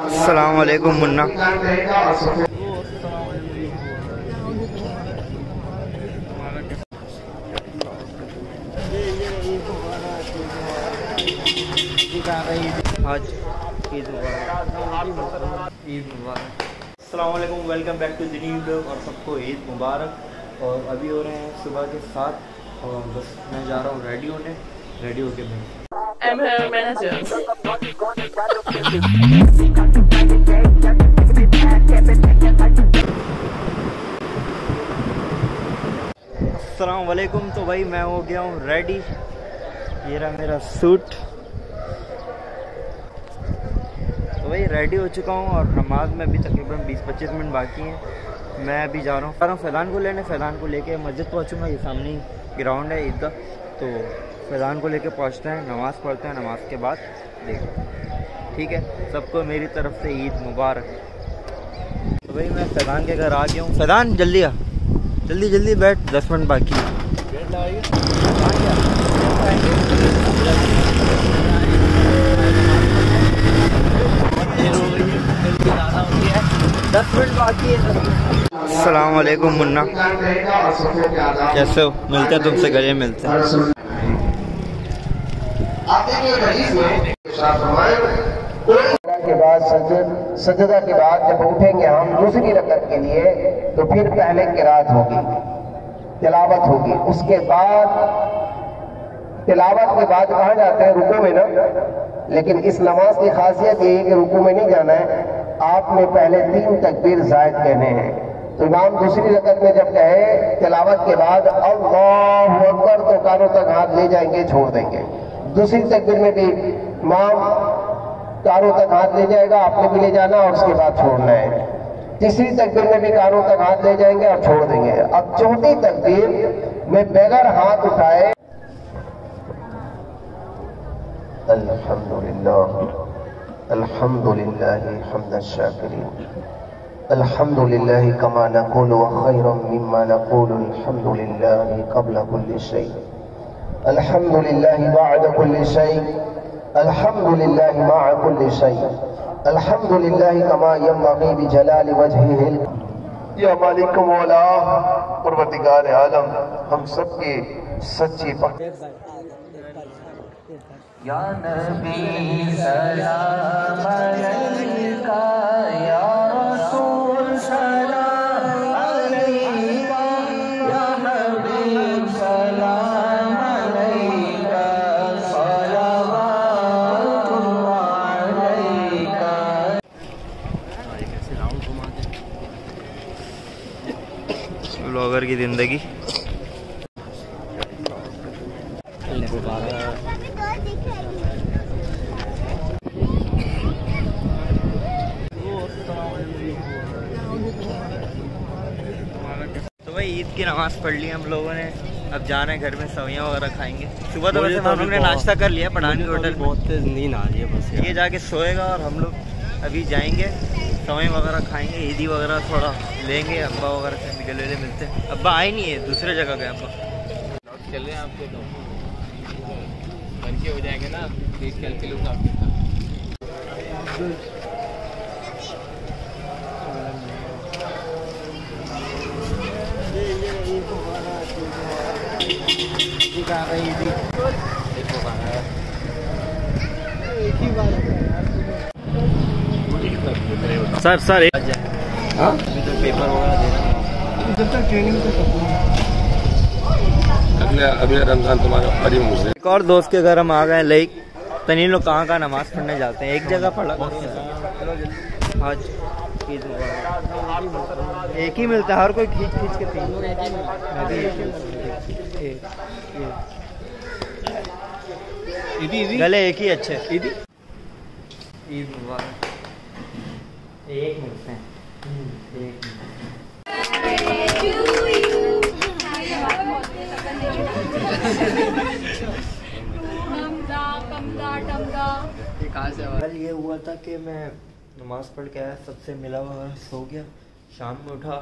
अलैक्म मुन्ना आज ईद मुबारक Eid welcome back to the new blog और सबको ईद मुबारक। और अभी हो रहे हैं सुबह के साथ और बस मैं जा रहा हूँ रेडी होने रेडी होके मैं। अस्सलाम तो भाई मैं हो गया हूँ रेडी ये रहा मेरा सूट तो भाई रेडी हो चुका हूँ और नमाज़ में अभी तकरीबन 20-25 मिनट बाकी हैं। मैं अभी जा रहा हूँ। जा रहा हूँ फैलान को लेने। फैलान को लेके मस्जिद पहुँचूँगा। ये सामने ग्राउंड है ईदगाह। तो फैलान को लेके पहुँचते हैं, नमाज़ पढ़ते हैं, नमाज़ के बाद देखो। ठीक है? सबको मेरी तरफ़ से ईद मुबारक। तो भाई मैं फैलान के घर आ गया हूँ। फैलान जल्दी आ। जल्दी जल्दी बैठ। दस मिनट बाकी है। दस है। मुन्ना। कैसे हो? मिलते हैं तुमसे, गले मिलते हैं। के बाद सजद सजदा के बाद जब उठेंगे हम दूसरी रकत के लिए तो फिर पहले किरात होगी, तिलावत होगी। उसके बाद, तिलावत के बाद कहा जाते हैं? रुको में ना? लेकिन इस नमाज़ की खासियत ये है कि रुको में नहीं जाना है। आपने पहले तीन तकबीर जायद कहने हैं। तो इमाम दूसरी रकत में जब कहे, तिलावत के बाद अल्लाह अकबर तो कानों तक हाथ ले जाएँगे, छोड़ देंगे। दूसरी तकबीर में भी इमाम कानों तक हाथ ले जाएगा, आपने भी ले जाना और उसके बाद छोड़ना है। तीसरी तकबीर में भी कानों तक हाथ ले जाएँगे और छोड़ देंगे। अब चौथी तकबीर में बगैर हाथ उठाए अल्हम्दुलिल्लाह अल्हम्दुलिल्लाह हम्द शाकिरीन। अल्हम्दुलिल्लाह कमा नकुल व खैरम मिम्मा नकुल। अल्हम्दुलिल्लाह क़ब्ल कुल्ली शै अल्हम्दुलिल्लाह बअद कुल्ली शै अल्हम्दुलिल्लाह मा'a कुल्ली शै अल्हम्दुलिल्लाह कमा यंबगी बिजलाल वजहिहिल या मालिक मौला परवरदिगार आलम हम सबके सच्ची पक या नबी सलाम अलैका ब्लॉगर की ज़िंदगी। तो भाई ईद की नमाज़ पढ़ ली हम लोगों ने। अब जाना है घर में सवियाँ वगैरह खाएँगे। सुबह तो वैसे हम लोग ने नाश्ता कर लिया पठान के होटल बहुत तेज नींद आ रही है बस ये जाके सोएगा और हम लोग अभी जाएँगे। समय वगैरह खाएँगे ईदी वगैरह थोड़ा लेंगे अब्बा वगैरह से गले गले मिलते हैं। अब्बा आए नहीं है दूसरे जगह गए अब्बा। चल रहे हैं आपके तो। घर के हो जाएँगे ना देख के के लोग आपके साथ। सर सर अभी तो पेपर वगैरह देना अगले अगले रमज़ान तुम्हारा करीम मुझसे एक और दोस्त के घर हम आ गए लाइक तनीन लोग कहाँ कहाँ नमाज़ पढ़ने जाते हैं। एक जगह पढ़ा आज एक ही मिलता है हर कोई खींच खींच के तीन। एक ही। गले एक ही अच्छे। ईद मुबारक। एक मिलते हैं एक कल ये हुआ था कि मैं नमाज़ पढ़ के आया, सबसे मिला हुआ सो गया। शाम में उठा,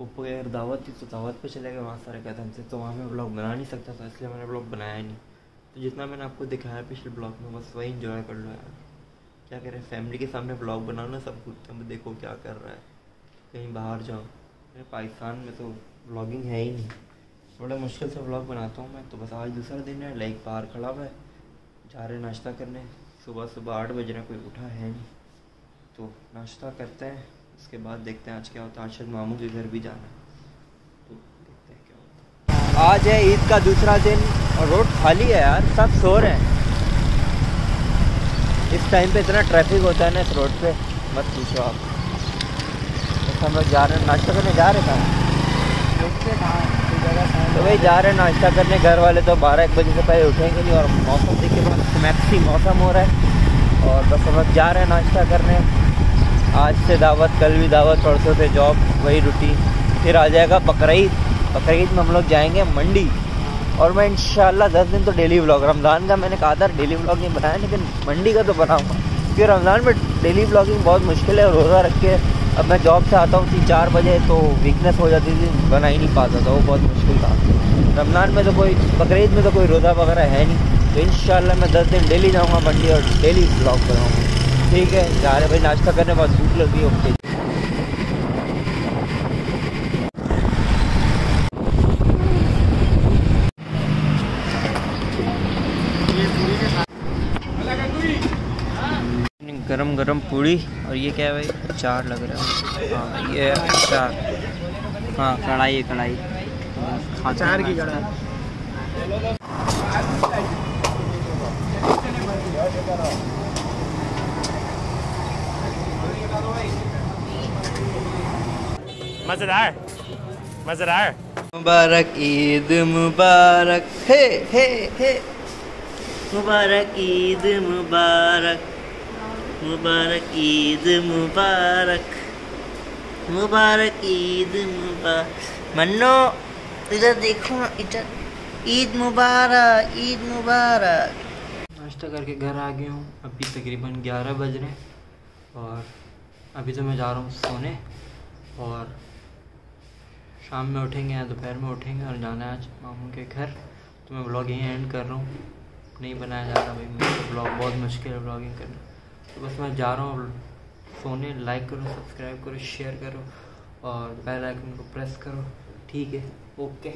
ऊपर दावत थी तो दावत पे चले गए, वहाँ सारे कदम से तो वहाँ मैं ब्लॉग बना नहीं सकता था, इसलिए मैंने ब्लॉग बनाया नहीं। तो जितना मैंने आपको दिखाया पिछले ब्लॉग में, बस वही इंजॉय कर लो यार। क्या करें फैमिली के सामने ब्लॉग बनाओ ना सब कुछ हैं देखो क्या कर रहा है। कहीं बाहर जाओ। अरे पाकिस्तान में तो ब्लॉगिंग है ही नहीं। बड़ा मुश्किल से ब्लॉग बनाता हूँ मैं। तो बस आज दूसरा दिन है। लाइक बाहर खड़ा हुआ है। जा रहे नाश्ता करने। सुबह सुबह आठ बज रहे कोई उठा है नहीं। तो नाश्ता करते हैं। उसके बाद देखते हैं आज क्या होता है। आज शायद मामू के घर भी जाना है। तो देखते हैं क्या होता है। आज है ईद का दूसरा दिन। और रोड खाली है यार। सब सो रहे हैं। इस टाइम पे इतना ट्रैफ़िक होता है ना इस रोड पे मत पूछो आप। बस हम लोग जा रहे हैं नाश्ता करने जा रहे हैं तो भाई जा रहे हैं नाश्ता करने घर वाले तो बारह एक बजे से पहले उठेंगे नहीं और मौसम देखिए बड़ा मैक्सी मौसम हो रहा है। और बस हम लोग जा रहे हैं नाश्ता करने। आज से दावत कल भी दावत परसों से जॉब वही रूटीन फिर आ जाएगा बकरीद बकरीद में हम लोग जाएँगे मंडी। और मैं इंशाल्लाह दस दिन तो डेली व्लॉग, रमज़ान का मैंने कहा था डेली व्लॉग नहीं बनाया, लेकिन मंडी का तो बनाऊँगा। क्योंकि रमज़ान में डेली व्लॉगिंग बहुत मुश्किल है रोज़ा रख के अब मैं जॉब से आता हूँ तीन चार बजे तो वीकनेस हो जाती थी, बना ही नहीं पाता था, वो बहुत मुश्किल था। रमज़ान में तो कोई, बकरीद में तो कोई रोज़ा वगैरह है नहीं। तो इन मैं दस दिन डेली जाऊँगा मंडी और डेली ब्लॉग बनाऊँगा। ठीक है, जा रहे भाई, नाश्ता करने बाद भूख लगी ओके। गरम गरम पूड़ी और ये क्या है भाई? चार लग रहा है। हाँ ये है चार हाँ कढ़ाई। है कढ़ाई चार की कढ़ाई मज़ेदार। मज़ेदार। मुबारक ईद मुबारक। हे हे हे। मुबारक ईद मुबारक। मुबारक ईद मुबारक। मुबारक ईद मुबारक। मन्नो, इधर देखो, इधर। ईद मुबारक ईद मुबारक। नाश्ता करके घर आ गया हूँ। अभी तकरीबन ग्यारह बज रहे हैं और अभी तो मैं जा रहा हूँ सोने और शाम में उठेंगे या दोपहर में उठेंगे और जाना है आज मामू के घर। तो मैं ब्लॉग यहीं एंड कर रहा हूँ। नहीं बनाया जा रहा भाई मुझे ब्लॉग बहुत मुश्किल है ब्लॉगिंग करना। तो बस मैं जा रहा हूँ, सोने लाइक करो सब्सक्राइब करो शेयर करो और बेल आइकन को प्रेस करो। ठीक है ओके